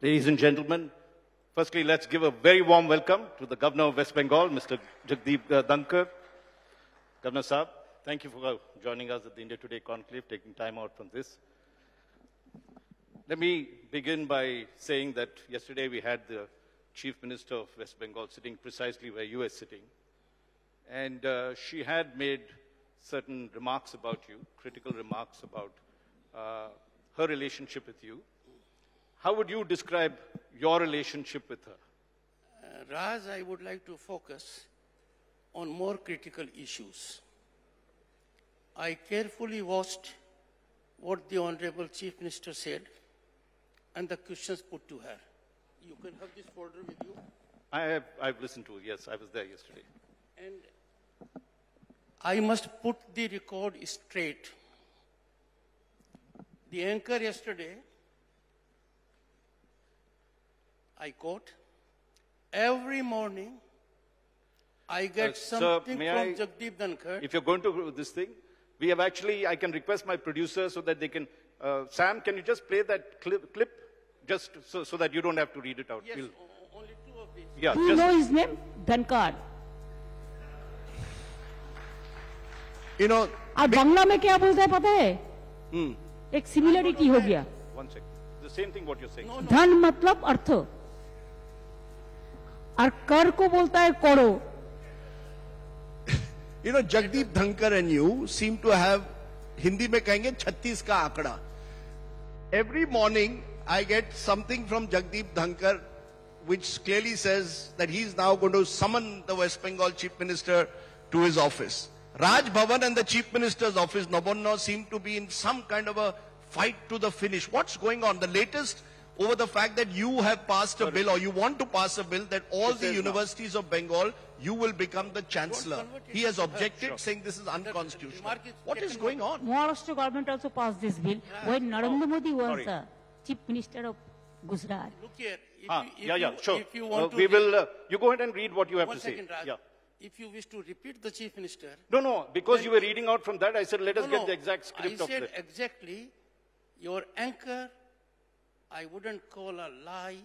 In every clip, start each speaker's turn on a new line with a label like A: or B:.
A: Ladies and gentlemen, firstly, let's give a very warm welcome to the Governor of West Bengal, Mr. Jagdeep uh, Dhankhar. Governor Saab, thank you for uh, joining us at the India Today conclave, taking time out from this. Let me begin by saying that yesterday we had the Chief Minister of West Bengal sitting precisely where you are sitting. And uh, she had made certain remarks about you, critical remarks about uh, her relationship with you. How would you describe your relationship with her?
B: Uh, Raj, I would like to focus on more critical issues. I carefully watched what the Honorable Chief Minister said and the questions put to her. You can have this folder with you.
A: I have, I've listened to it, yes, I was there yesterday.
B: And I must put the record straight. The anchor yesterday, I quote, every morning I uh, get
A: uh,
B: something
A: sir,
B: from
A: I,
B: Jagdeep Dhankhar.
A: If you're going to this thing, we have actually, I can request my producer so that they can, uh, Sam, can you just play that clip, clip just so, so, that you don't have to read it out?
B: Yes,
A: we'll,
B: only two of these.
A: Yeah,
C: Do you know his name? Dhankhar.
D: You know,
C: आप बांग्ला में क्या The हैं पता है hmm. एक similarity हो गया धन मतलब अर्थ और कर को बोलता है करो।
D: You know Jagdeep Dhankhar and you seem to have Hindi में कहेंगे छत्तीस का आंकड़ा। Every morning I get something from Jagdeep Dhankhar which clearly says that he is now going to summon the West Bengal chief minister to his office Raj Bhavan and the chief minister's office Nabanna seem to be in some kind of a fight to the finish what's going on the latest over the fact that you have passed a bill or you want to pass a bill that all
A: It
D: the
A: says now.
D: universities of Bengal, you will become the chancellor. He has
B: to her.
D: objected saying this is unconstitutional.
B: is
D: What is going on?
C: Maharashtra government also passed this bill when Narendra Modi was
A: sorry.
C: the chief minister of Gujarat.
B: Look here. If
A: Ah,
B: you, if
A: yeah, yeah, sure.
B: If you
A: Uh,
B: want to
A: we will, uh, you go ahead and read what you have
B: One
A: to say.
B: second, Raj.
A: Yeah.
B: If you wish to repeat the Chief Minister.
A: No, no, because you were reading out from that, I said, let us
B: No,
A: get
B: no,
A: the exact script
B: I
A: of
B: said
A: it.
B: exactly, your anchor, I wouldn't call a lie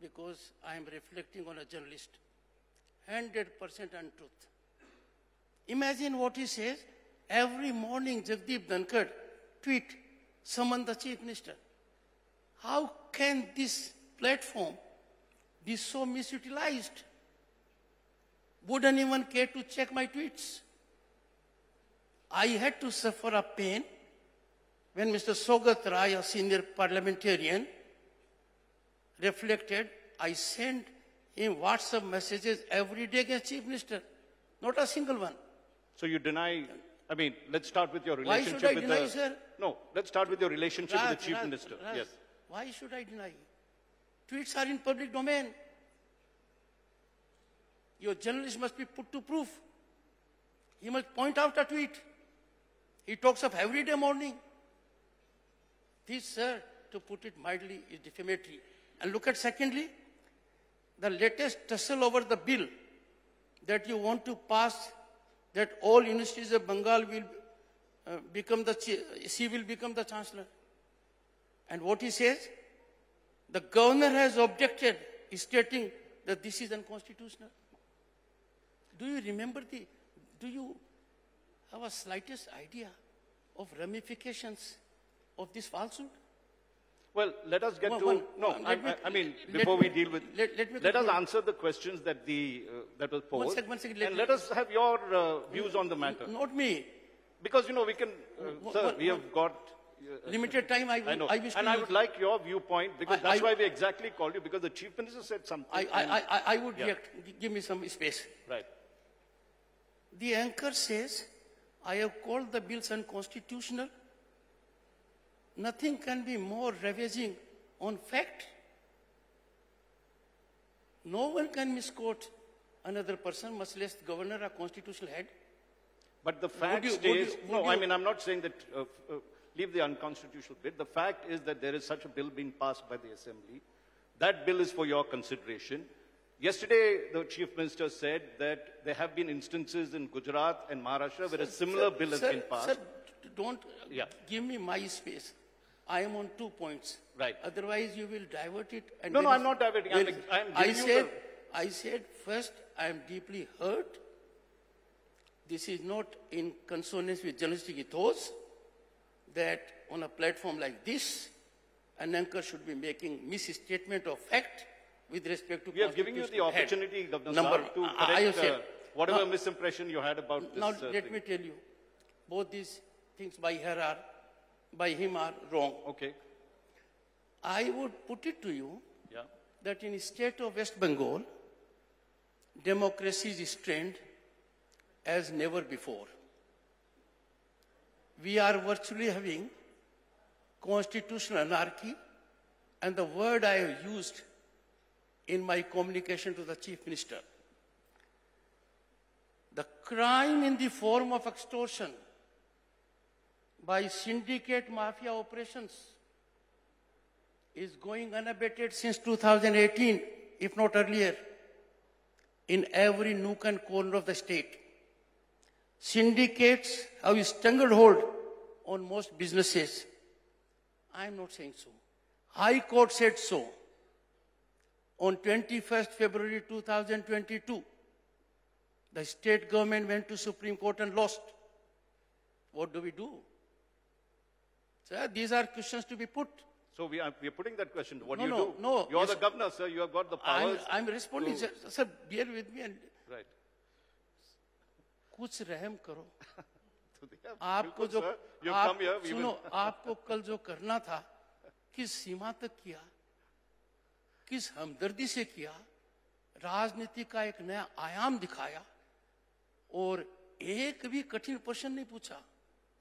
B: because I am reflecting on a journalist. 100% untruth. Imagine what he says. Every morning, Jagdeep Dhankhar tweet, summon the Chief Minister. How can this platform be so misutilized? Wouldn't even care to check my tweets. I had to suffer a pain when Mr. Sogat Rai, a senior parliamentarian, reflected. I sent him WhatsApp messages every day against Chief Minister, not a single one.
A: So you deny, I mean, let's start with your relationship
B: Why should I
A: with
B: deny,
A: the...
B: sir?
A: No, let's start with your relationship with the Chief
B: Raj,
A: Minister.
B: Raj,
A: Yes.
B: Why should I deny? Tweets are in public domain. Your journalist must be put to proof. He must point out a tweet. He talks of everyday morning. This, sir, to put it mildly, is defamatory. And look at secondly, the latest tussle over the bill that you want to pass, that all universities of Bengal will uh, become the, she will become the chancellor. And what he says? The governor has objected, stating that this is unconstitutional. Do you remember the, do you have a slightest idea of ramifications of this falsehood?
A: Well, let us get
B: One-
A: to,
B: one-
A: no,
B: one-
A: I,
B: me-
A: I- mean, before
B: me-
A: we deal with,
B: let- let me
A: let us answer the questions that the, uh, that was posed.
B: sec- one second, let
A: And
B: me-
A: let us have your uh, views on the matter.
B: Not me.
A: Because, you know, we can, uh,
B: One-
A: sir,
B: one-
A: we have
B: one-
A: got, uh,
B: Limited time, I,
A: I know,
B: I wish
A: and I
B: use-
A: would like your viewpoint, because
B: I-
A: that's why we exactly called you, because the Chief Minister said something.
B: I, I, I, I- I would
A: Yeah.
B: react. Give me some space.
A: Right.
B: The anchor says, I have called the bills unconstitutional. Nothing can be more ravaging on fact. No one can misquote another person, much less governor or constitutional head.
A: But the fact
B: you- would
A: stays,
B: you-
A: no,
B: would
A: I mean, I'm not saying that, uh, uh, leave the unconstitutional bit. The fact is that there is such a bill being passed by the assembly. That bill is for your consideration. Yesterday, the chief minister said that there have been instances in Gujarat and Maharashtra where a similar
B: Sir-
A: bill has
B: sir-
A: been passed.
B: Sir, don't
A: Yeah.
B: give me my space. I am on two points.
A: Right.
B: Otherwise, you will divert it. And
A: No, no, I'm not diverting. I'm I'm
B: I said,
A: the-
B: I said first, I am deeply hurt. This is not in consonance with journalistic ethos that on a platform like this, an anchor should be making misstatement of fact with respect to.
A: We are giving you the opportunity, Governor
B: Number,
A: Saab, to
B: have
A: correct uh, whatever
B: Now-
A: misimpression you had about this
B: Now,
A: uh,
B: let
A: thing.
B: me tell you, both these things by her are, by him are wrong.
A: Okay,
B: I would put it to you
A: yeah.
B: that in the state of West Bengal, democracy is strained as never before. We are virtually having constitutional anarchy, and the word I have used in my communication to the chief minister. The crime in the form of extortion by syndicate mafia operations is going unabated since 2018, if not earlier, in every nook and corner of the state. Syndicates have a stranglehold on most businesses. I am not saying so. High Court said so. On 21st February 2022, the state government went to Supreme Court and lost. What do we do? Sir, these are questions to be put.
A: So we are, we are putting that question. What
B: No,
A: do you
B: no,
A: do?
B: no,
A: You're
B: yes,
A: the governor, sir. You have got the powers.
B: I'm I'm responding, to... sir. Sir, bear with me and
A: Right.
B: कुछ रहम करो आपको जो. आप,
A: come here. We
B: सुनो आपको कल जो करना था किस सीमा तक किया किस हमदर्दी से किया राजनीति का एक नया आयाम दिखाया और एक भी कठिन प्रश्न नहीं पूछा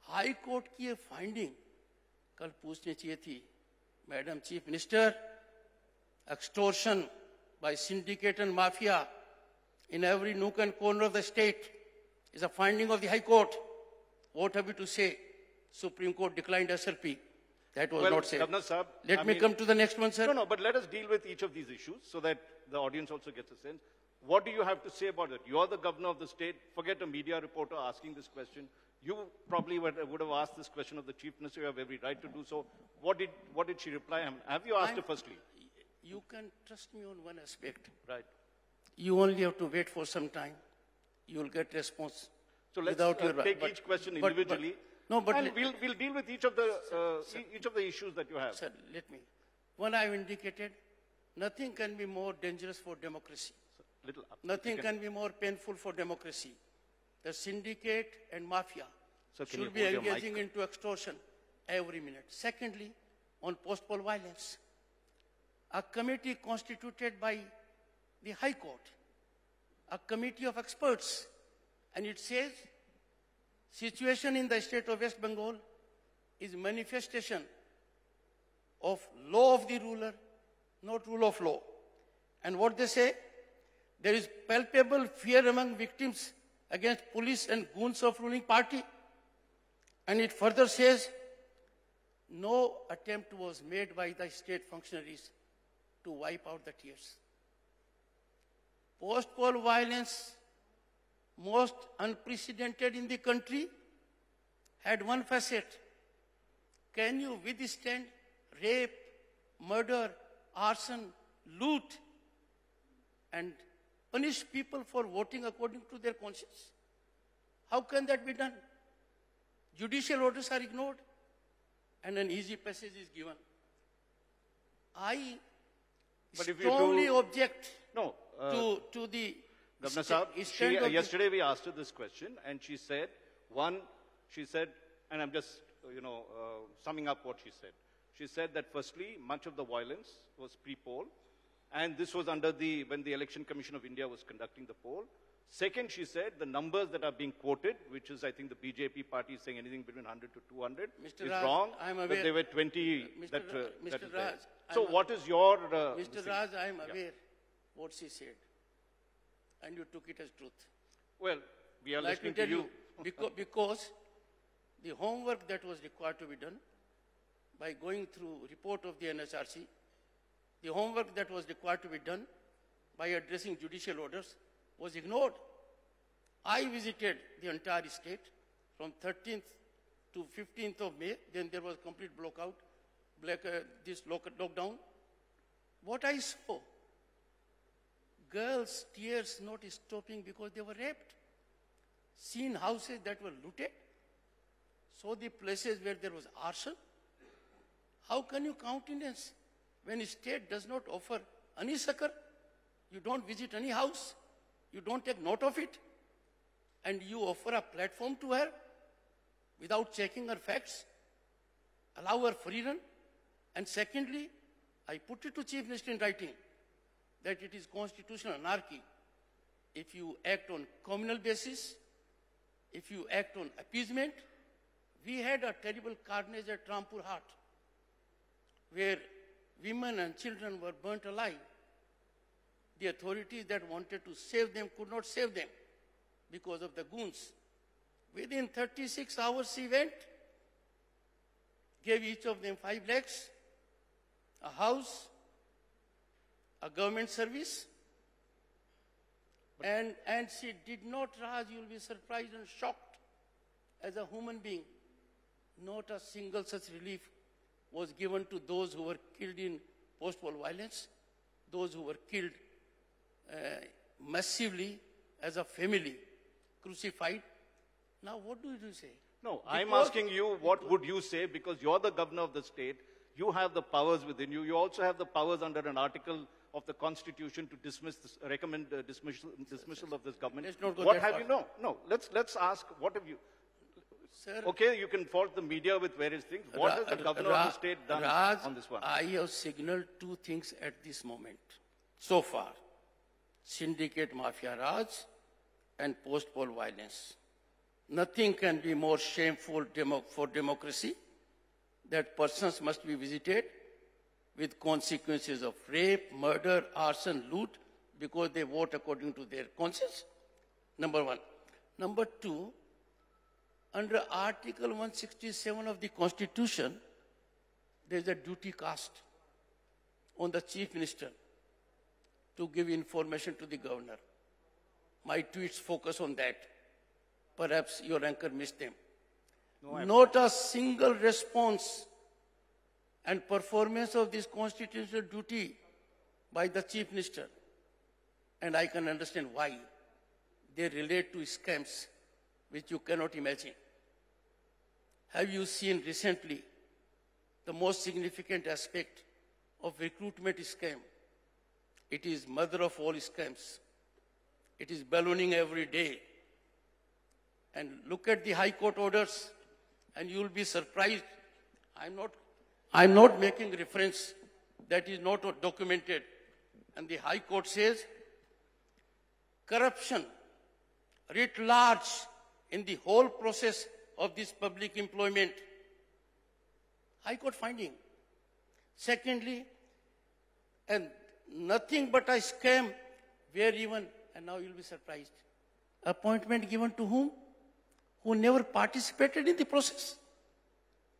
B: हाई कोर्ट की ये फाइंडिंग कल पूछनी चाहिए थी madam chief minister extortion by syndicate and mafia in every nook and corner of the state is a finding of the High Court. What have you to say? Supreme Court declined SLP. That was
A: well,
B: not said.
A: Sahab,
B: let
A: I
B: me
A: mean,
B: come to the next one, sir.
A: No, no, but let us deal with each of these issues so that the audience also gets a sense. What do you have to say about it? You're the governor of the state. Forget a media reporter asking this question. You probably would, would have asked this question of the chief minister. You have every right to do so. What did, what did she reply? Have you asked
B: I'm-
A: her firstly?
B: You can trust me on one aspect.
A: Right.
B: You only have to wait for some time. You'll get response.
A: So let's uh,
B: your,
A: take
B: but-
A: each question
B: but- but-
A: individually.
B: no, but
A: we'll, we'll deal with each of the uh, e- each of the issues that you have.
B: Sir, let me. One I've indicated, nothing can be more dangerous for democracy.
A: Little up.
B: Nothing
A: You
B: can be more painful for democracy. The syndicate and mafia
A: you
B: should be
A: hold your mic?
B: engaging into extortion every minute. Secondly, on post-poll violence, a committee constituted by the High Court, a committee of experts, and it says situation in the state of West Bengal is manifestation of law of the ruler, not rule of law. And what they say, there is palpable fear among victims against police and goons of ruling party. And it further says, no attempt was made by the state functionaries to wipe out the tears. Post-poll violence, most unprecedented in the country, had one facet. Can you withstand rape, murder, arson, loot, and punish people for voting according to their conscience? How can that be done? Judicial orders are ignored and an easy passage is given. I
A: But if
B: strongly
A: do-
B: object
A: No, uh,
B: to, to the
A: Governor Saab, she, yesterday we asked her this question, and she said, one, she said, and I'm just, you know, uh, summing up what she said. She said that firstly, much of the violence was pre-poll, and this was under the, when the Election Commission of India was conducting the poll. Second, she said, the numbers that are being quoted, which is, I think, the BJP party is saying anything between 100 to 200,
B: Mr.
A: is
B: Raj,
A: wrong.
B: I'm
A: that there were 20
B: Mr.
A: that, uh,
B: Mr.
A: that.
B: Raj,
A: So
B: I'm-
A: what is your... Uh,
B: Mr. Raj, I am
A: Yeah.
B: aware what she said. And you took it as truth.
A: Well, we are
B: Let me
A: listening
B: tell
A: to you.
B: you, because, because the homework that was required to be done by going through report of the NHRC, the homework that was required to be done by addressing judicial orders was ignored. I visited the entire state from 13th to 15th of May, then there was complete blockout. black, uh, this lock- lockdown, what I saw, girls' tears not stopping because they were raped, seen houses that were looted, saw the places where there was arson. How can you countenance when a state does not offer any succor? You don't visit any house, you don't take note of it, and you offer a platform to her without checking her facts, allow her free run. And secondly, I put it to Chief Minister in writing that it is constitutional anarchy if you act on communal basis, if you act on appeasement. We had a terrible carnage at Rampurhat where women and children were burnt alive. The authorities that wanted to save them could not save them because of the goons. Within 36 hours, he went, gave each of them five lakhs, a house, a government service, and, and she did not, Raj, you'll be surprised and shocked as a human being. Not a single such relief was given to those who were killed in post-war violence, those who were killed massively as a family, crucified. Now, what do you say?
A: No, I'm asking you, what would you say? Because you're the governor of the state. You have the powers within you. You also have the powers under an article of the constitution to dismiss this, recommend uh, dismissal, dismissal of this government.
B: Let's not go
A: what have
B: far.
A: you? No, no. Let's let's ask. What have you?
B: Sir,
A: Okay, you can fault the media with various things. What has the governor
B: Ra-
A: of the state done
B: Raj,
A: on this one?
B: I have signaled two things at this moment. So far, syndicate mafia Raj and post-poll violence. Nothing can be more shameful demo- for democracy that persons must be visited with consequences of rape, murder, arson, loot because they vote according to their conscience. Number one. Number two, under Article 167 of the Constitution, there is a duty cast on the Chief Minister to give information to the Governor. My tweets focus on that. Perhaps your anchor missed them. No, Not a single response and performance of this constitutional duty by the Chief Minister. And I can understand why. They relate to scams which you cannot imagine. Have you seen recently the most significant aspect of recruitment scam? It is mother of all scams. It is ballooning every day. And look at the High Court orders, and you will be surprised. I'm not, I'm not making reference that is not documented. And the High Court says corruption writ large in the whole process of this public employment. High Court finding. Secondly, and nothing but a scam where even, and now you'll be surprised, appointment given to whom? Who never participated in the process.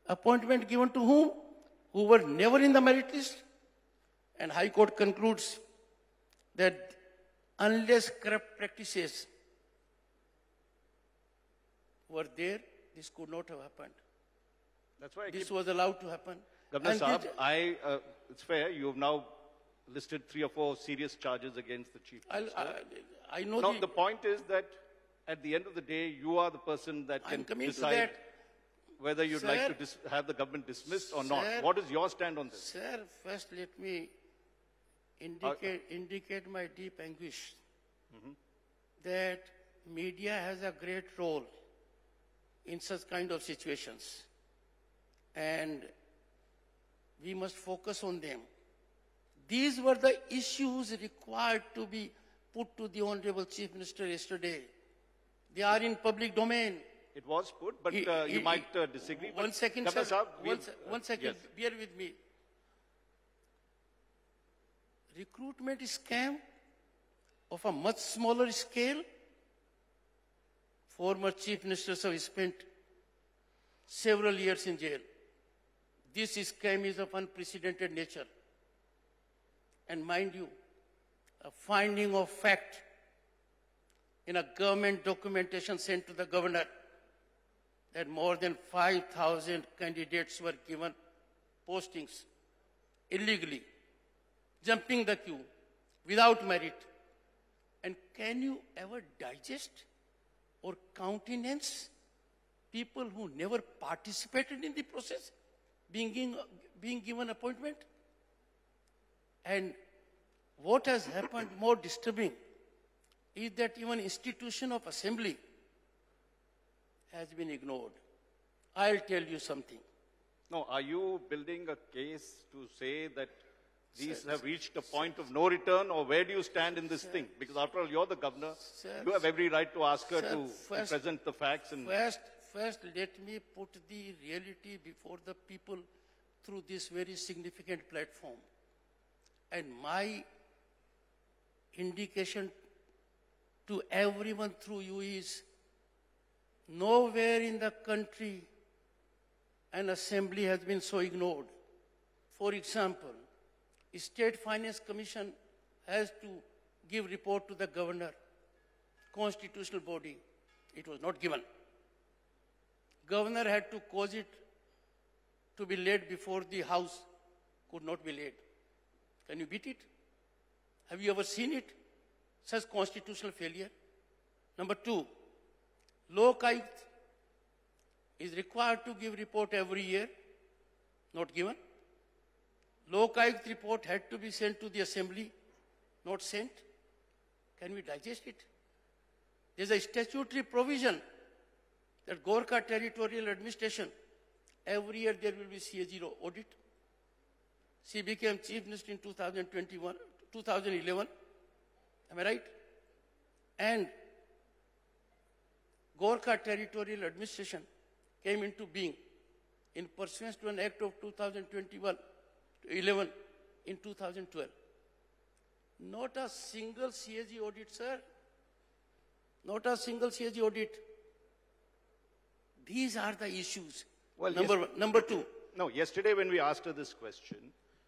B: Appointment given to whom? Who were never in the merit list. And High Court concludes that unless corrupt practices were there, this could not have happened.
A: That's why I
B: This was allowed to happen.
A: Governor Saab, I, uh, it's fair, you have now listed three or four serious charges against the chief. Minister.
B: I, I know
A: Now,
B: the,
A: the point is that at the end of the day, you are the person that
B: I'm
A: can decide
B: that.
A: whether you'd like to dis- have the government dismissed or not. What is your stand on this?
B: Sir, first let me indicate, uh, uh, indicate my deep anguish mm-hmm. that media has a great role in such kind of situations. And we must focus on them. These were the issues required to be put to the Honorable Chief Minister yesterday. They are in public domain.
A: It was put, but
B: I-
A: uh, you
B: I-
A: might uh, disagree.
B: One
A: but
B: sir.
A: Saab,
B: One, se-
A: uh,
B: one second.
A: yes.
B: Bear with me. Recruitment scam of a much smaller scale. Former chief ministers have spent several years in jail. This scam is of unprecedented nature. And mind you, a finding of fact in a government documentation sent to the governor that more than 5,000 candidates were given postings illegally, jumping the queue without merit. And can you ever digest or countenance people who never participated in the process being, being given appointment? And what has happened more disturbing is that even institution of assembly has been ignored. I'll tell you something.
A: No, are you building a case to say that these have reached a point of no return, or where do you stand in this thing? Because after all, you're the governor.
B: Sir,
A: you have every right to ask her
B: sir,
A: to, to
B: first-
A: present the facts. And
B: First, first let me put the reality before the people through this very significant platform. And my indication to everyone through you is nowhere in the country an assembly has been so ignored. For example, State Finance Commission has to give report to the governor, constitutional body. It was not given. Governor had to cause it to be laid before the House could not be laid. Can you beat it? Have you ever seen it? Such constitutional failure. Number two, Lok Ayukt is required to give report every year, not given. Lok Ayukt report had to be sent to the assembly, not sent. Can we digest it? There's a statutory provision that Gorkha Territorial Administration, every year there will be CAG audit. She became Chief Minister in 2021, 2011. Am I right? And Gorkha Territorial Administration came into being in pursuance to an act of 2021 11 in 2012. Not a single CAG audit, sir. Not a single CAG audit. These are the issues.
A: Well,
B: number
A: yes-
B: one. Number two.
A: no, yesterday when we asked her this question,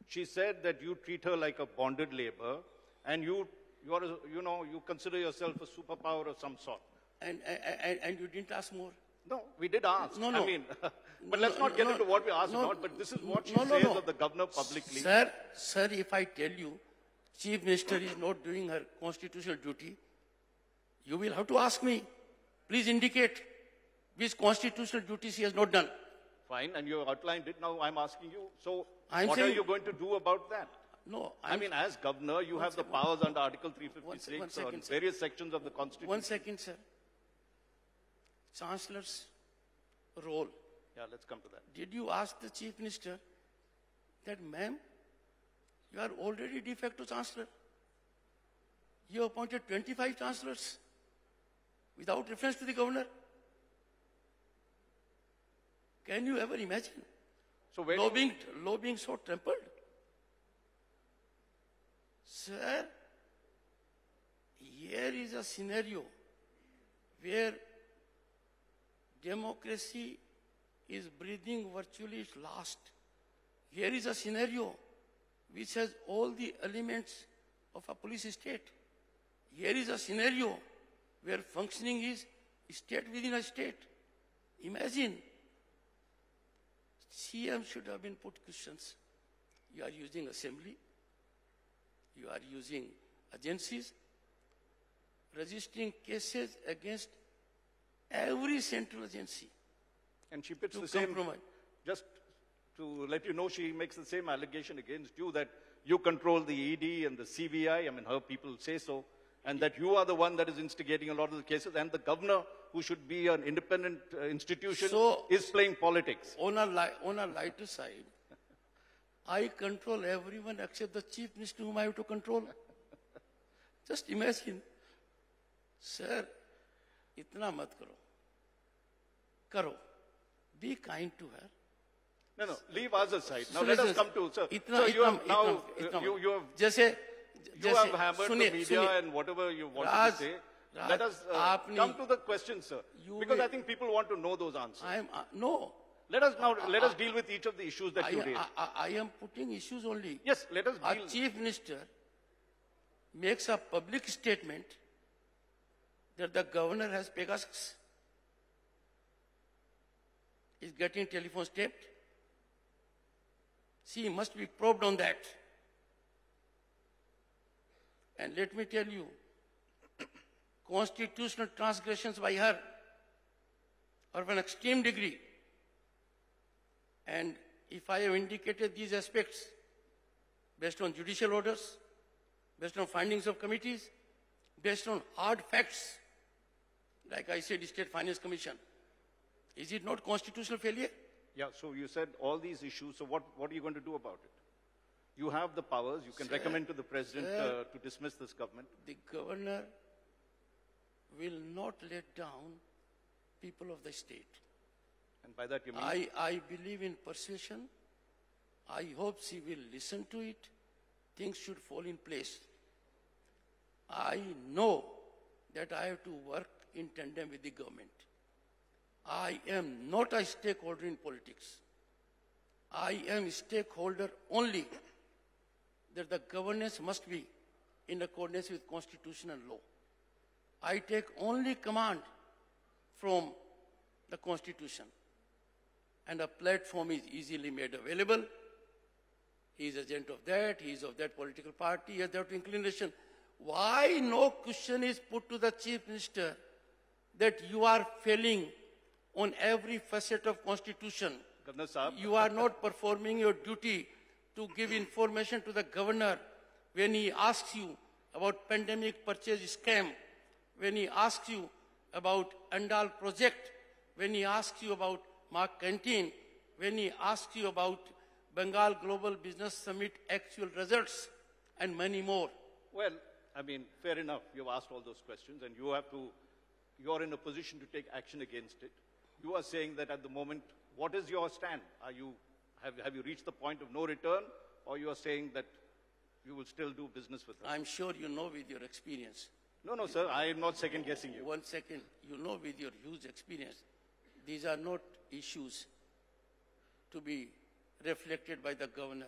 A: she said that you treat her like a bonded labor, and you, you are, you know, you consider yourself a superpower of some sort.
B: And, and, and you didn't ask more.
A: No, we did ask.
B: No,
A: I
B: no.
A: mean, but
B: No,
A: let's not get
B: no,
A: into what we asked
B: no,
A: about. But this is what she says of the governor publicly.
B: Sir, sir, if I tell you Chief Minister is not doing her constitutional duty, you will have to ask me. Please indicate which constitutional duty she has not done.
A: Fine, and you outlined it. Now I'm asking you. So,
B: I'm
A: what are you going to do about that?
B: No,
A: i
B: I'm,
A: mean, as governor, you
B: One
A: have the
B: second.
A: powers under Article 356
B: One- one
A: on
B: second, sir.
A: various sections of the Constitution.
B: one second, sir. Chancellor's role.
A: Yeah, let's come to that.
B: Did you ask the Chief Minister that, ma'am, you are already de facto Chancellor? You appointed 25 Chancellors without reference to the Governor? Can you ever imagine?
A: So,
B: Law being, law being so trampled? Sir, here is a scenario where democracy is breathing virtually its last. Here is a scenario which has all the elements of a police state. Here is a scenario where functioning is state within a state. Imagine CM should have been put questions. You are using assembly, you are using agencies, registering cases against every central agency.
A: And she puts the same,
B: compromise.
A: just to let you know, she makes the same allegation against you that you control the ED and the CBI. I mean, her people say so And that you are the one that is instigating a lot of the cases. And the governor, who should be an independent uh, institution,
B: So-
A: is playing politics.
B: On a, li- on a lighter side, I control everyone except the chief minister whom I have to control. Just imagine. Sir, इतना मत करो. करो. Be kind to her.
A: No, no, leave us aside. Now
B: So
A: let us
B: listen,
A: come to, sir.
B: इतना
A: so you
B: इतना
A: have now,
B: इतना-
A: uh,
B: इतना
A: you, you have
B: जैसे
A: you have hammered the media and whatever you want to say.
B: Raj,
A: Let us uh, come to the question, sir. Because I think people want to know those answers.
B: I am, uh, no.
A: Let us now, uh, let us uh, deal with each of the issues that
B: I,
A: you raised.
B: I, I, I, am putting issues only.
A: Yes, let us
B: Our chief minister makes a public statement that the governor has Pegasus, is getting telephone taped. She must be probed on that. And let me tell you, constitutional transgressions by her are of an extreme degree. And if I have indicated these aspects based on judicial orders, based on findings of committees, based on hard facts, like I said, State Finance Commission, is it not constitutional failure?
A: Yeah, so you said all these issues, so what, what are you going to do about it? You have the powers, you can recommend to the president uh, to dismiss this government.
B: The governor will not let down people of the state.
A: And by that you mean?
B: I, I believe in persuasion. I hope she will listen to it. Things should fall in place. I know that I have to work in tandem with the government. I am not a stakeholder in politics. I am a stakeholder only that the governance must be in accordance with constitution and law. I take only command from the constitution and a platform is easily made available. He is agent of that, he is of that political party, he has that inclination. Why no question is put to the chief minister that you are failing on every facet of constitution?
A: Governor
B: You are not performing your duty to give information to the governor when he asks you about pandemic purchase scam, when he asks you about Andal project, when he asks you about Maa Canteen, when he asks you about Bengal Global Business Summit actual results, and many more.
A: well, I mean, fair enough, you've asked all those questions and you have to, you're in a position to take action against it. You are saying that at the moment, what is your stand? Are you, have, have you reached the point of no return or you are saying that you will still do business with her?
B: I'm sure you know with your experience.
A: No, no, sir, I am not second guessing you.
B: One second, you know with your huge experience, these are not issues to be reflected by the governor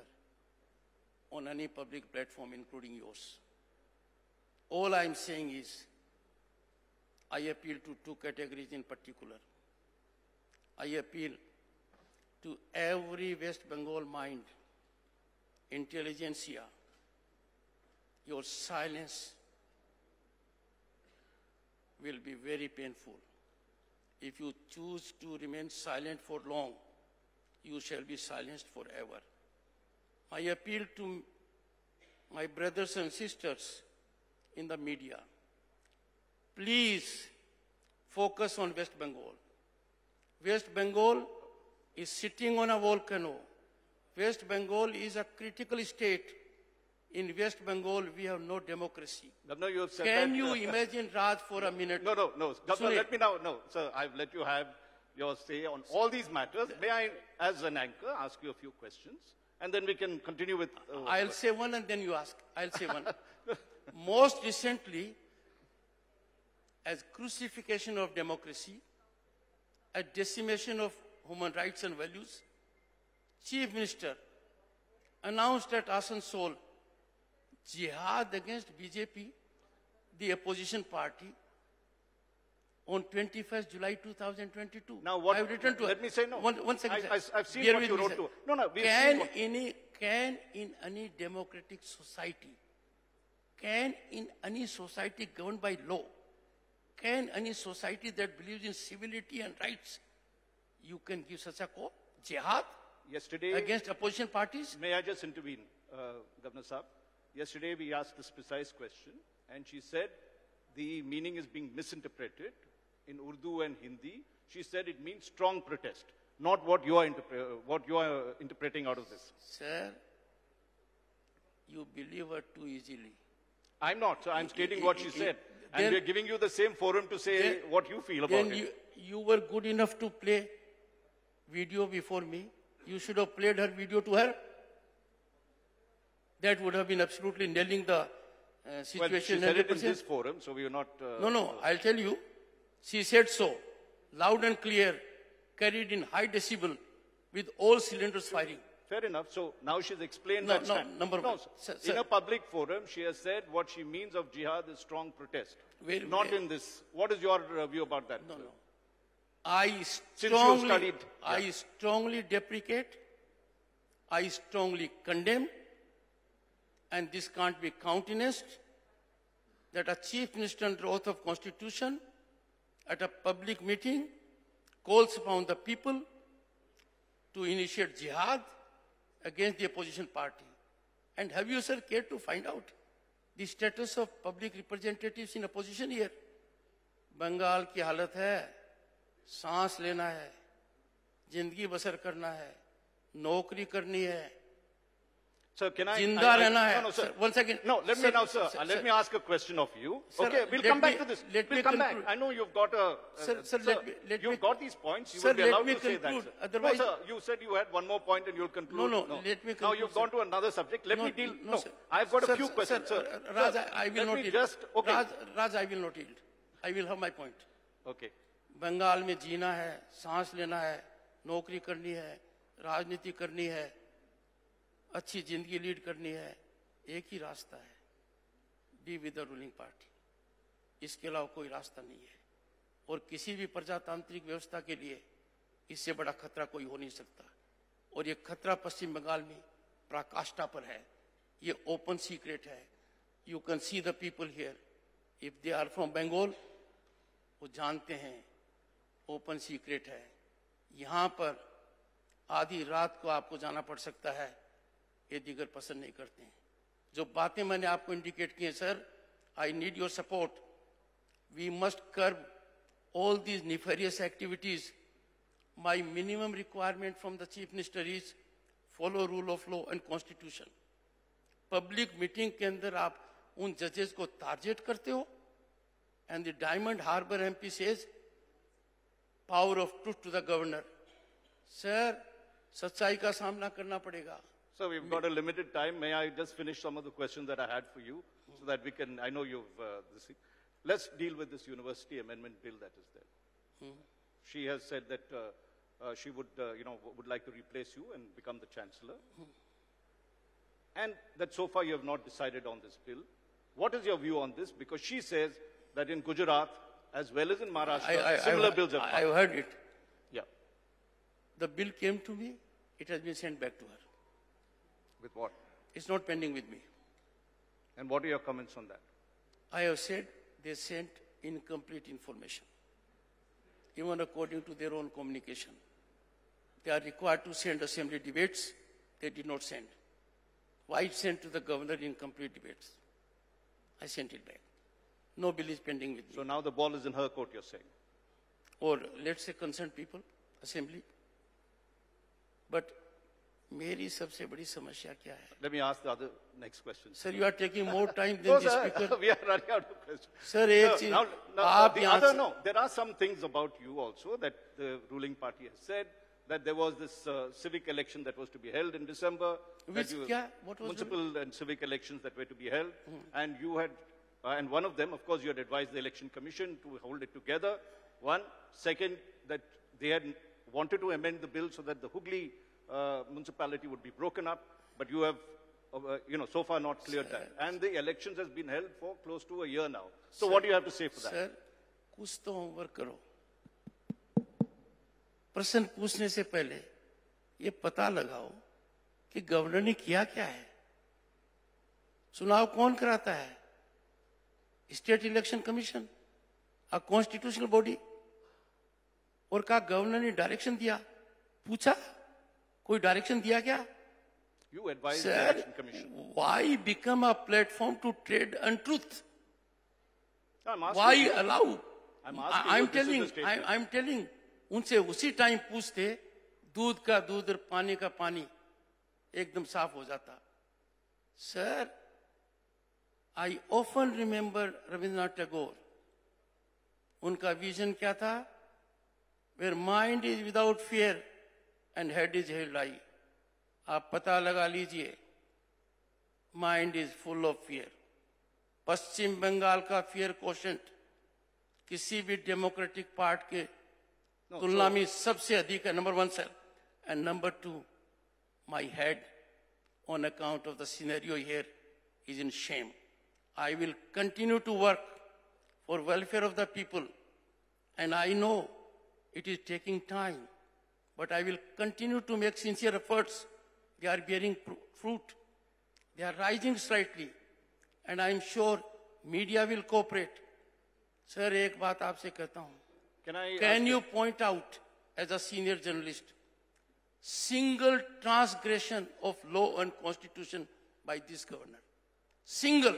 B: on any public platform, including yours. All I'm saying is, I appeal to two categories in particular. I appeal to every West Bengal mind, intelligentsia, your silence will be very painful. If you choose to remain silent for long, you shall be silenced forever. My appeal to my brothers and sisters in the media, please focus on West Bengal. West Bengal is sitting on a volcano. West Bengal is a critical state. In West Bengal, we have no democracy.
A: Governor, you have said
B: Can
A: that,
B: you
A: uh,
B: imagine Raj for a minute?
A: No, no, no. Governor,
B: Sunil.
A: let me now, no, sir, I've let you have your say on all these matters. May I, as an anchor, ask you a few questions? And then we can continue with. Uh,
B: I'll say one and then you ask. I'll say one. Most recently, as crucifixion of democracy, a decimation of human rights and values, Chief Minister announced at Asansol jihad against BJP, the opposition party, on 21st July 2022.
A: Now what-
B: I've written to
A: let
B: her.
A: me say no.
B: One, one second.
A: I, I've seen
B: Bear
A: what you wrote to her. No, no, we've
B: Can
A: what-
B: any, can in any democratic society, can in any society governed by law, can any society that believes in civility and rights, you can give such a call? Jihad
A: yesterday,
B: against opposition parties?
A: may I just intervene, uh, Governor Saab? Yesterday we asked this precise question, and she said the meaning is being misinterpreted in Urdu and Hindi. She said it means strong protest, not what you are, what you are interpreting out of this.
B: Sir, you believe her too easily.
A: I'm not, so I'm stating what she said. And we're giving you the same forum to say
B: Then-
A: what you feel about
B: Then
A: it.
B: you, you were good enough to play video before me. You should have played her video to her. That would have been absolutely nailing the uh,
A: well, she
B: situation.
A: said in this forum, so we are not. Uh,
B: No, no, I'll tell you. She said so, loud and clear, carried in high decibel, with all cylinders firing.
A: Fair enough. So now she's explained
B: No,
A: that.
B: no,
A: stand.
B: number
A: no,
B: one.
A: sir.
B: Sir,
A: in
B: sir.
A: a public forum, she has said what she means of jihad is strong protest. Not in this. What is your uh, view about that?
B: No, no. I
A: you
B: strongly,
A: studied-
B: I
A: yeah.
B: strongly deprecate I strongly condemn, and this can't be countenanced, that a chief minister under oath of constitution at a public meeting calls upon the people to initiate jihad against the opposition party. And have you, sir, cared to find out the status of public representatives in opposition here? Bengal की हालत है सांस लेना है ज़िंदगी बसर करना है नौकरी करनी है
A: सर कैन आई
B: ज़िंदा रहना है। One second
A: no let me now sir let me ask a question of you okay
B: will
A: come back to this
B: let me
A: come back I know you have got a
B: sir sir let me let me you
A: got these points you will be allowed to say that
B: otherwise
A: sir you said you had one more point and you will conclude
B: no no let me
A: now you
B: have
A: gone to another subject let me deal
B: no I
A: have got a few questions
B: sir Raj I will not yield Raj Raj I will not yield I will have my point
A: okay
B: Bengal में जीना है, सांस लेना है, नौकरी करनी है, राजनीति करनी है, अच्छी ज़िंदगी लीड करनी है, एक ही रास्ता है be with the ruling party इसके अलावा कोई रास्ता नहीं है। और किसी भी प्रजातांत्रिक व्यवस्था के लिए इससे बड़ा खतरा कोई हो नहीं सकता। और ये खतरा पश्चिम बंगाल में प्राकाष्ठा पर है। ये ओपन सीक्रेट है। You can see the people here if they are from Bengal वो जानते हैं ओपन सीक्रेट है। यहाँ पर आधी रात को आपको जाना पड़ सकता है। ये दिगर पसंद नहीं करते हैं। जो बातें मैंने आपको इंडिकेट की हैं sir I need your support we must curb all these nefarious activities. My minimum requirement from the chief minister is follow rule of law and constitution. Public meeting के अंदर आप उन जजेस को टारगेट करते हो। And the Diamond Harbour MP says power of truth to the governor sir सच्चाई का सामना करना पड़ेगा
A: So we've got a limited time. May I just finish some of the questions that I had for you so that we can, I know you've, uh, this, let's deal with this university amendment bill that is there. She has said that uh, uh, she would, uh, you know, would like to replace you and become the chancellor. And that so far you have not decided on this bill. What is your view on this? Because she says that in Gujarat, as well as in Maharashtra, similar
B: I,
A: bills have
B: I,
A: passed.
B: I have heard it.
A: Yeah.
B: The bill came to me. It has been sent back to her.
A: With what?
B: It's not pending with me.
A: And what are your comments on that?
B: I have said they sent incomplete information, even according to their own communication. They are required to send assembly debates. They did not send. Why sent to the governor incomplete debates? I sent it back. No bill is pending with me.
A: So now the ball is in her court, you're saying.
B: or let's say concerned people, assembly. But मेरी सबसे बड़ी समस्या क्या है
A: Let me ask the other next question.
B: Sir you are taking more time
A: No,
B: then the
A: sir,
B: speaker
A: we are running out of questions.
B: Sir, एक
A: No,
B: चीज-
A: now, now,
B: आप
A: the
B: यहाँ
A: other,
B: से-
A: no, there are some things about you also that the ruling party has said that there was this uh, civic election that was to be held in December. that
B: Which-
A: you-
B: क्या? What was the-
A: municipal and civic elections that were to be held, and you had, uh, and one of them, of course, you had advised the election commission to hold it together. One, second, that they had wanted to amend the bill so that the Hooghly uh, municipality would be broken up, but you have, uh, you know, so far not cleared that. And the elections has been held for close to a year now. So what do you have to say for that?
B: Sir कुछ तो homework करो प्रश्न पूछने से पहले ये पता लगाओ कि गवर्नर ने किया क्या है चुनाव कौन कराता है state election commission a constitutional body और कहा गवर्नर ने डायरेक्शन दिया। पूछा कोई डायरेक्शन दिया क्या?
A: You advise
B: why become a platform to trade untruth why allow I
A: am
B: telling I am telling उनसे उसी टाइम पूछते दूध का दूध और पानी का पानी एकदम साफ़ हो जाता। Sir I often remember Rabindranath Tagore उनका विजन क्या था? Where mind is without fear and head is held high आप पता लगा लीजिए mind is full of fear Paschim Bengal का फियर कोशेंट किसी भी डेमोक्रेटिक पार्ट के तुलना में सबसे अधिक है number one sir and number two my head on account of the scenario here is in shame I will continue to work for welfare of the people and I know it is taking time but I will continue to make sincere efforts They are bearing pr- fruit. They are rising slightly. And I am sure media will cooperate. Sir, एक बात आपसे कहता हूँ.
A: Can I
B: Can
A: ask
B: you point out, as a senior journalist, single transgression of law and constitution by this governor? Single.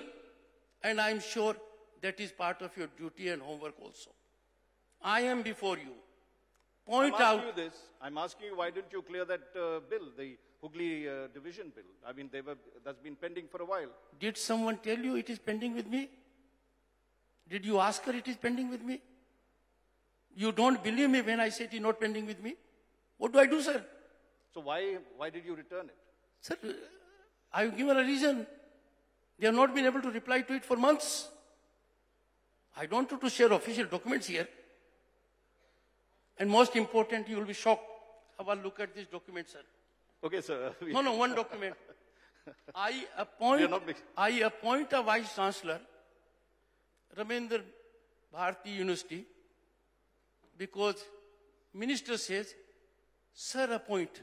B: And I'm sure that is part of your duty and homework also. I am before you. Point
A: I'm
B: out.
A: asking you this. I'm asking you, why didn't you clear that uh, bill, the Hooghly uh, division bill? I mean, they were, that's been pending for a while.
B: Did someone tell you it is pending with me? Did you ask her it is pending with me? You don't believe me when I say it is not pending with me? What do I do, sir?
A: So why, why did you return it?
B: Sir, I've given a reason. They have not been able to reply to it for months. I don't want to share official documents here. And most important, you will be shocked. Have a look at this document, sir.
A: Okay, sir.
B: No, no, one document. I appoint,
A: We are not mixed.
B: I appoint a vice chancellor, Rabindra Bharati University, because minister says, sir, appoint.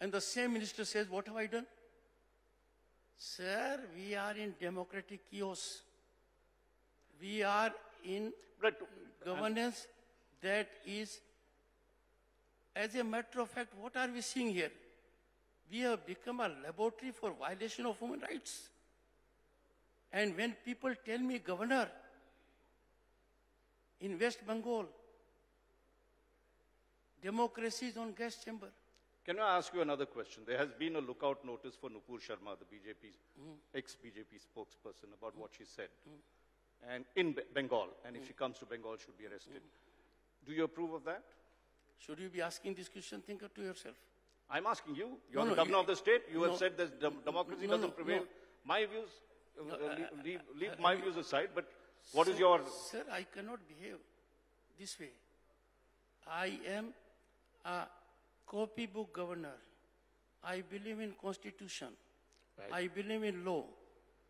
B: And the same minister says, what have I done? Sir, we are in democratic chaos. We are in
A: Right.
B: Uh, governance that is, as a matter of fact, what are we seeing here? We have become a laboratory for violation of human rights. And when people tell me, Governor, in West Bengal, democracy is on gas chamber.
A: Can I ask you another question? There has been a lookout notice for Nupur Sharma, the BJP, mm. ex-BJP spokesperson, about what she said. Mm. And in Be- Bengal, and if mm. she comes to Bengal, should be arrested. Do you approve of that?
B: Should you be asking this question, think to yourself.
A: I'm asking you. You're
B: No,
A: the
B: no,
A: governor
B: you-
A: of the state. You have said that dem- democracy
B: No, no,
A: doesn't prevail.
B: no.
A: My views, uh, uh, leave, uh, leave, leave my uh, views aside, but what is
B: Sir-
A: your...
B: Sir, I cannot behave this way. I am a copybook governor. I believe in constitution. I believe in law.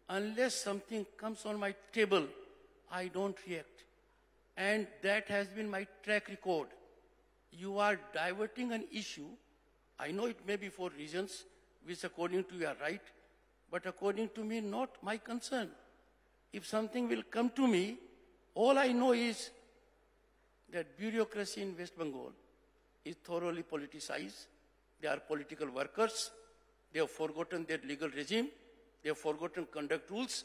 B: Unless something comes on my table, I don't react. And that has been my track record. You are diverting an issue. I know it may be for reasons which according to you are right, but according to me, not my concern. If something will come to me, all I know is that bureaucracy in West Bengal is thoroughly politicized. They are political workers. They have forgotten their legal regime. They have forgotten conduct rules.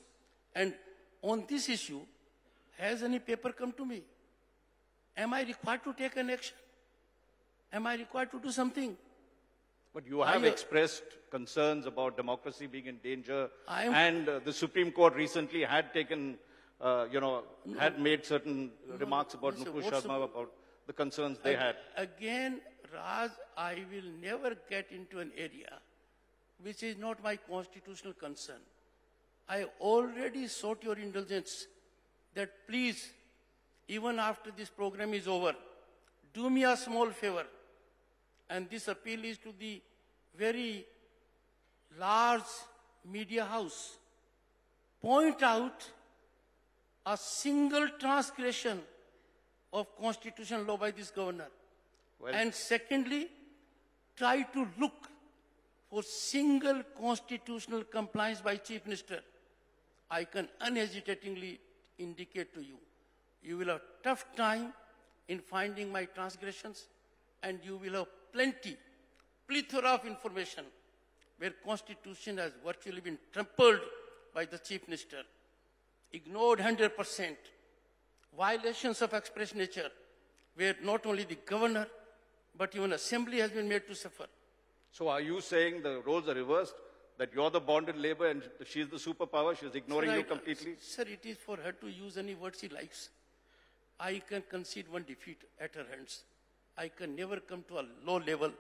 B: And on this issue, has any paper come to me? Am I required to take an action? Am I required to do something?
A: But you have
B: I,
A: expressed concerns about democracy being in danger,
B: I am-
A: and uh, the Supreme Court recently had taken, uh, you know, had made certain remarks about Nupur Sharma about the concerns they had.
B: Again, Raj, I will never get into an area which is not my constitutional concern. I already sought your indulgence that please, even after this program is over, do me a small favor. And this appeal is to the very large media house. Point out a single transgression of constitutional law by this governor.
A: Well-
B: and secondly, try to look for single constitutional compliance by chief minister. I can unhesitatingly indicate to you, you will have tough time in finding my transgressions and you will have plenty, plethora of information where constitution has virtually been trampled by the chief minister, ignored 100%, violations of express nature, where not only the governor, but even assembly has been made to suffer.
A: So are you saying the roles are reversed? That you're the bonded labor and she's the superpower, she's ignoring
B: Sir,
A: you
B: I-
A: completely?
B: Sir, it is for her to use any words she likes. I can concede one defeat at her hands. I can never come to a low level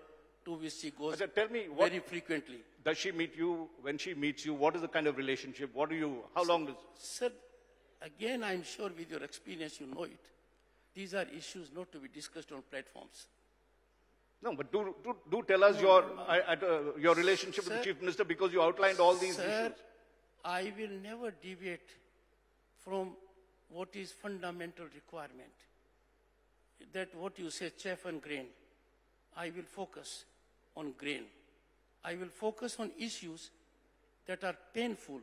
B: to which she goes
A: Acha, tell me, what-
B: very frequently.
A: Does she meet you? When she meets you, what is the kind of relationship? What do you, how long does,
B: Sir, again, I'm sure with your experience you know it. These are issues not to be discussed on platforms.
A: no, but do, do, do tell us your, uh, uh, your relationship with the chief minister because you outlined all these
B: Sir,
A: issues.
B: I will never deviate from what is fundamental requirement. That what you say, chaff and grain. I will focus on grain. I will focus on issues that are painful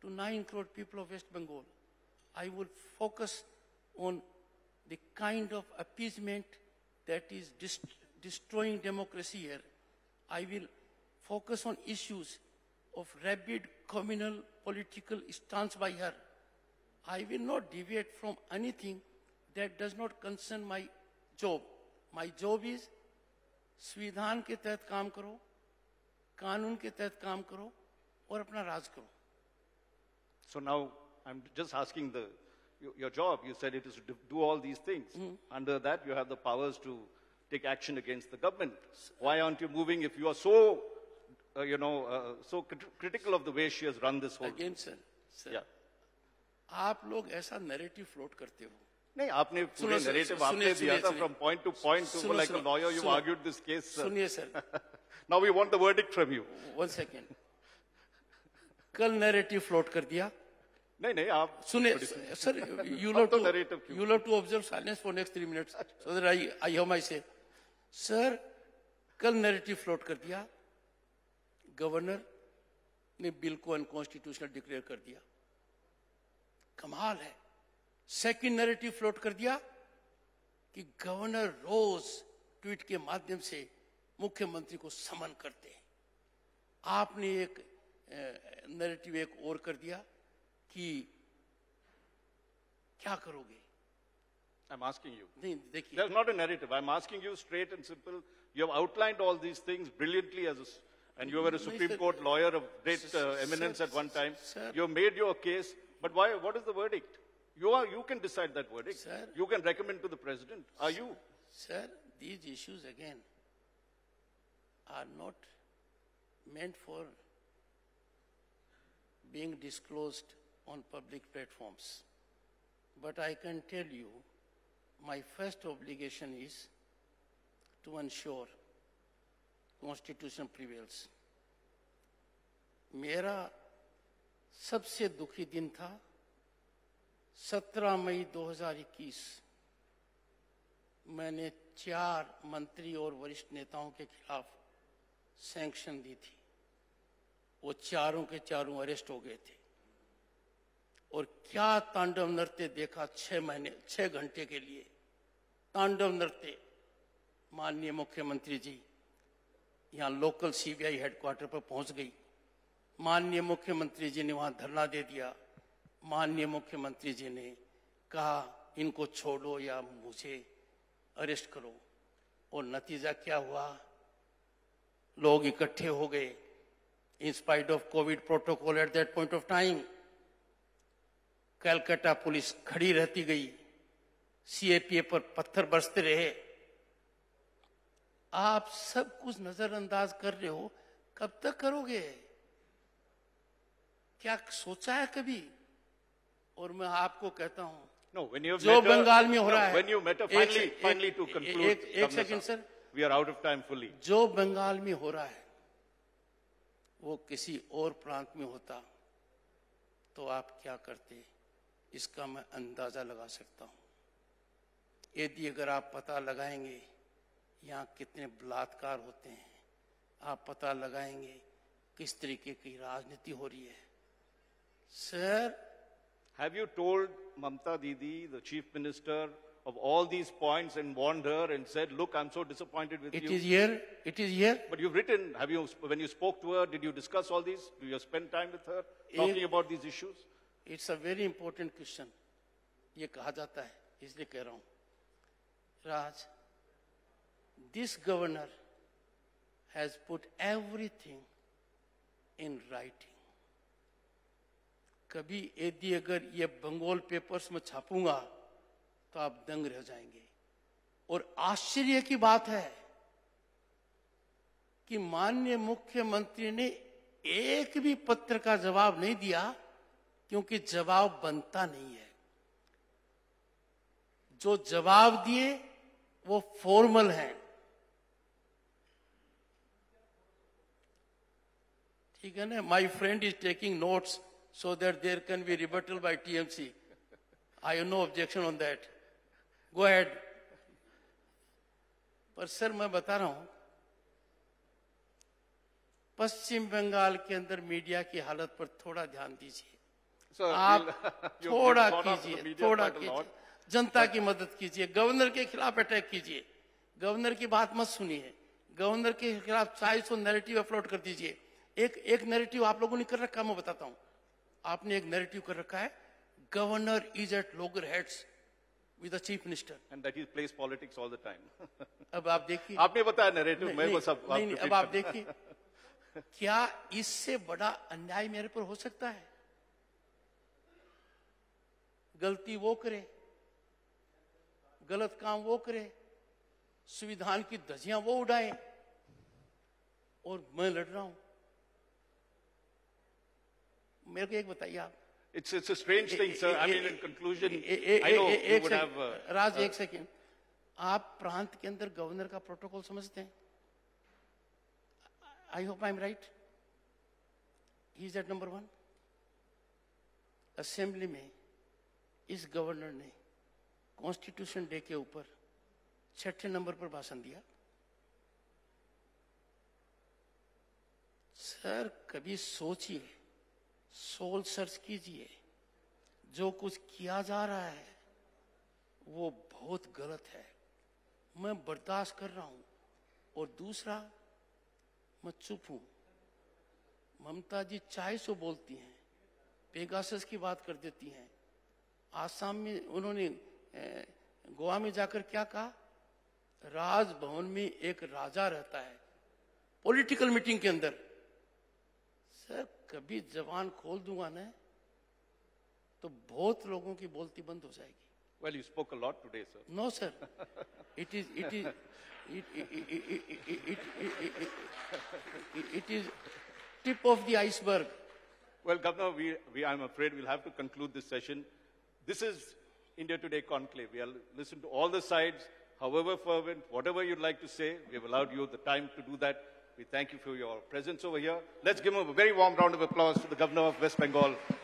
B: to 9 crore people of West Bengal. I will focus on the kind of appeasement that is dist- destroying democracy here. I will focus on issues of rabid communal political stance by her. I will not deviate from anything that does not concern my job. My job is संविधान के तहत काम करो कानून के तहत काम करो और अपना राज करो
A: So now I'm just asking the your, your job. You said it is to do- do all these things. Under that, you have the powers to take action against the government. Why aren't you moving if you are so, uh, you know, uh, so crit- critical of the way she has run this whole?
B: Again sir sir
A: Yeah.
B: आप लोग ऐसा narrative float करते हो
A: नहीं आपने पूरे
B: सुनो, सुनो,
A: narrative
B: सुनिए,
A: आपने दिया
B: सुनिए,
A: था
B: सुनिए।
A: from point to point to
B: सुनो,
A: like a
B: सुनो,
A: lawyer you've
B: सुनो।
A: argued this case. sir.
B: सुनिए sir
A: Now we want the verdict from you.
B: One second कल नैरेटिव फ्लोट कर दिया
A: नहीं नहीं आप
B: सुनिए
A: sir
B: you
A: love to
B: you love to observe silence for next three minutes so that I I have my say sir कल narrative float कर दिया। गवर्नर ने बिल को अनकॉन्स्टिट्यूशनल डिक्लेयर कर दिया। कमाल है। सेकंड नैरेटिव फ्लोट कर दिया कि गवर्नर रोज ट्वीट के माध्यम से मुख्यमंत्री को समन करते हैं। आपने एक नैरेटिव एक और कर दिया। कि क्या करोगे
A: I'm asking you.
B: नहीं देखिए
A: There's not a narrative. I'm asking you straight and simple. You have outlined all these things brilliantly as a, s- and you were a
B: No,
A: Supreme
B: sir.
A: Court lawyer of great
B: Sir,
A: uh,
B: sir,
A: eminence at one time.
B: sir.
A: You have made your case, but why? What is the verdict? You are. You can decide that verdict.
B: Sir.
A: You can recommend to the president. Are you?
B: Sir, these issues again are not meant for being disclosed on public platforms. But I can tell you, my first obligation is to ensure Constitution prevails. मेरा सबसे दुखी दिन था 17 मई 2021 मैंने चार मंत्री और वरिष्ठ नेताओं के खिलाफ सैंक्शन दी थी वो चारों के चारों अरेस्ट हो गए थे और क्या तांडव नृत्य देखा छह महीने, छह घंटे के लिए? तांडव नृत्य। माननीय मुख्यमंत्री जी, यहाँ लोकल सीबीआई हेडक्वार्टर पर पहुँच गई। माननीय मुख्यमंत्री जी ने वहाँ धरना दे दिया। माननीय मुख्यमंत्री जी ने कहा, इनको छोड़ो या मुझे अरेस्ट करो। और नतीजा क्या हुआ? लोग इकट्ठे हो गए। In spite of Covid protocol at that point of time Calcutta police खड़ी रहती गई सीएपीए पर पत्थर बरसते रहे आप सब कुछ नजरअंदाज कर रहे हो कब तक करोगे क्या सोचा है कभी और मैं आपको कहता हूँ
A: No. When you
B: जो बंगाल में हो
A: no,
B: रहा है
A: When you met her,
B: एक
A: finally,
B: एक-
A: to
B: एक-
A: conclude.
B: एक- एक
A: Governor
B: second,
A: Saab. We are out of time fully.
B: जो बंगाल में हो रहा है वो किसी और प्रांत में होता तो आप क्या करते इसका मैं अंदाज़ा लगा सकता हूँ यदि अगर आप पता लगाएँगे यहाँ कितने बलात्कार होते हैं आप पता लगाएँगे किस तरीके की राजनीति हो रही है sir
A: Have you told Mamta Didi, the chief minister, of all these points and warned her and said, look, I'm so disappointed with
B: it
A: you.
B: It is here it is here
A: But you've written, have you, when you spoke to her, did you discuss all these? Do you spend time with her talking
B: एक-
A: about these issues?
B: It's a very important question ये कहा जाता है, इसलिए कह रहा हूँ। Raj this governor has put everything in writing कभी यदि अगर ये बंगाल पेपर्स में छापूँगा तो आप दंग रह जाएँगे। और आश्चर्य की बात है कि माननीय मुख्यमंत्री ने एक भी पत्र का जवाब नहीं दिया क्योंकि जवाब बनता नहीं है। जो जवाब दिए, वो फॉर्मल है। ठीक है ना? My friend is taking notes so that there can be rebuttal by TMC I have no objection on that go ahead पर सर, मैं बता रहा हूँ, पश्चिम बंगाल के अंदर मीडिया की हालत पर थोड़ा ध्यान दीजिए।
A: Sir,
B: आप थोड़ा कीजिए थोड़ा. कीजिए। जनता की मदद कीजिए। गवर्नर के खिलाफ अटैक कीजिए। गवर्नर की बात मत सुनिए। गवर्नर के खिलाफ चाहे सो नैरेटिव अपलोड कर दीजिए। एक एक नैरेटिव आप लोगों ने कर रखा है, मैं बताता हूँ। आपने एक नैरेटिव कर रखा है governor is at loggerheads with chief minister
A: And that he plays politics all the time.
B: अब आप देखिए।
A: आपने बताया नैरेटिव मैं वो सब
B: नहीं, नहीं, अब आप देखिए क्या इससे बड़ा अन्याय मेरे पर हो सकता है? गलती वो करे गलत काम वो करे संविधान की धजियाँ वो उड़ाए और मैं लड़ रहा हूँ। मेरे को एक बताइए आप।
A: It's, it's a strange thing, sir. I mean, in conclusion,
B: A- A-
A: I know
B: A-
A: you would have... uh,
B: राज एक सेकंड। आप प्रांत के अंदर गवर्नर का प्रोटोकॉल समझते हैं? I hope I am right he is at number one assembly में इस गवर्नर ने कॉन्स्टिट्यूशन डे के ऊपर छठे नंबर पर भाषण दिया। सर, कभी सोचिए, सोल सर्च कीजिए, जो कुछ किया जा रहा है, वो बहुत गलत है। मैं बर्दाश्त कर रहा हूँ। और दूसरा, मैं चुप हूँ। ममता जी चाय सो बोलती हैं, पेगासस की बात कर देती हैं। आसाम में उन्होंने गोवा में जाकर क्या कहा राजभवन में एक राजा रहता है पॉलिटिकल मीटिंग के अंदर सर कभी जवान खोल दूँगा ना तो बहुत लोगों की बोलती बंद हो जाएगी
A: well you spoke lot today sir
B: no sir it is it is it is tip of the iceberg
A: well governor we I am afraid will have to conclude this session This is India Today Conclave. We will listen to all the sides, however fervent, whatever you'd like to say. We've allowed you the time to do that. We thank you for your presence over here. Let's give him a very warm round of applause to the Governor of West Bengal. Uh,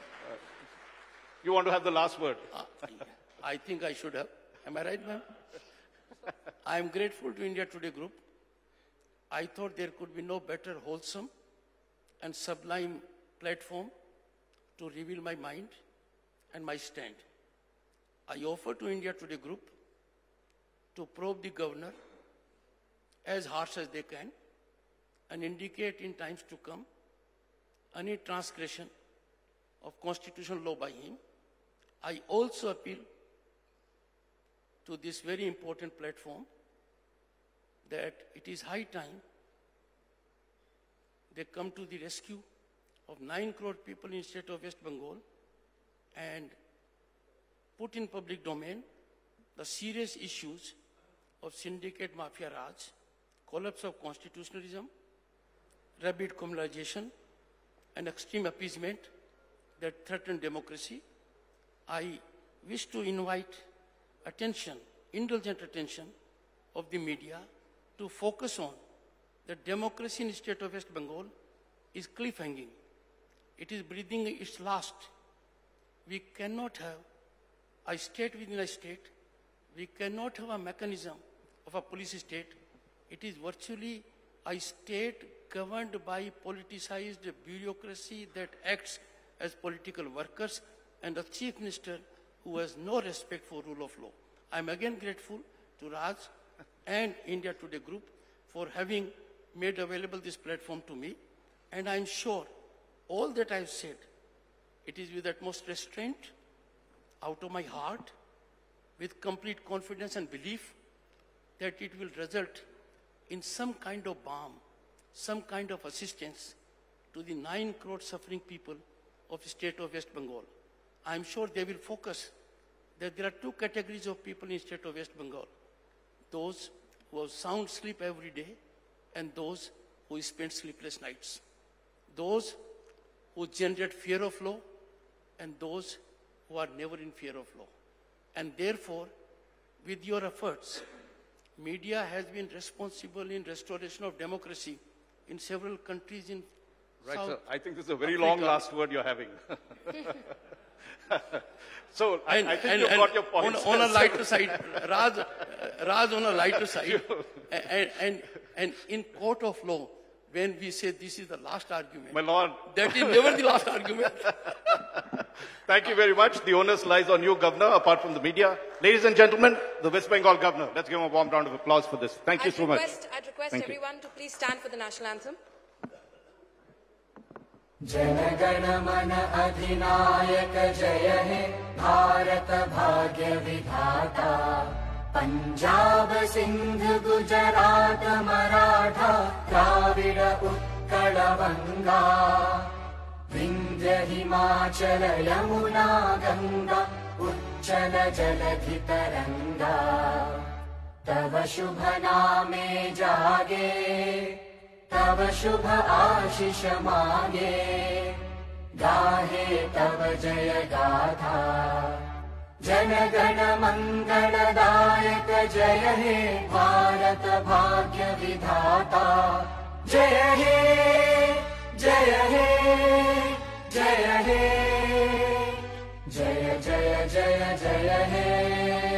A: you want to have the last word?
B: Uh, I think I should have. Am I right, ma'am? I am grateful to India Today Group. I thought there could be no better wholesome and sublime platform to reveal my mind and my stand. I offer to India Today Group to probe the governor as harsh as they can and indicate in times to come any transgression of constitutional law by him. I also appeal to this very important platform that it is high time they come to the rescue of 9 crore people in the state of West Bengal and put in public domain the serious issues of syndicate mafia raj, collapse of constitutionalism, rabid criminalization, and extreme appeasement that threaten democracy. I wish to invite attention, indulgent attention of the media to focus on that democracy in the state of West Bengal is cliffhanging. It is breathing its last. We cannot have a state within a state. We cannot have a mechanism of a police state. It is virtually a state governed by politicized bureaucracy that acts as political workers and a chief minister who has no respect for rule of law. I am again grateful to Raj and India Today Group for having made available this platform to me. And I am sure all that I have said, it is with utmost restraint, out of my heart, with complete confidence and belief that it will result in some kind of balm, some kind of assistance to the 9 crore suffering people of the state of West Bengal. I am sure they will focus that there are two categories of people in the state of West Bengal. Those who have sound sleep every day and those who spend sleepless nights. Those who generate fear of law and those who are never in fear of law. And therefore, with your efforts, media has been responsible in restoration of democracy in several countries in
A: Right,
B: South
A: sir. I think this is a very
B: Africa.
A: long last word you're having. so I,
B: and,
A: I think
B: and-
A: you've
B: and
A: got your point.
B: On, on a lighter side, Raj, Raj on a lighter side, and, and, and in court of law, when we say this is the last argument.
A: My lord,
B: That is never the last argument.
A: thank you very much. The onus lies on you, Governor, apart from the media. Ladies and gentlemen, the West Bengal Governor. Let's give him a warm round of applause for this. Thank you
E: I'd
A: so much.
E: request, I'd request
A: Thank you.
E: everyone to please stand for the national anthem.
F: जनगणमन अधिनायक जय हे भारत भाग्य विधाता पञ्जाब सिन्ध गुजरात मराठा द्राविड उत्कल गङ्गा हिमाचल यमुना गङ्गा उच्चल जलधि तरङ्गा तव शुभ नामे जागे तव शुभ आशिष मागे। गाहे तव जय गाथा। जनगण मङ्गलदायक जय हे भारत भाग्य विधाता। जय हे जय हे जय हे जय जय जय जय हे